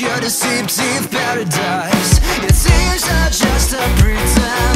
your deceptive paradise. It seems I'm just a pretend.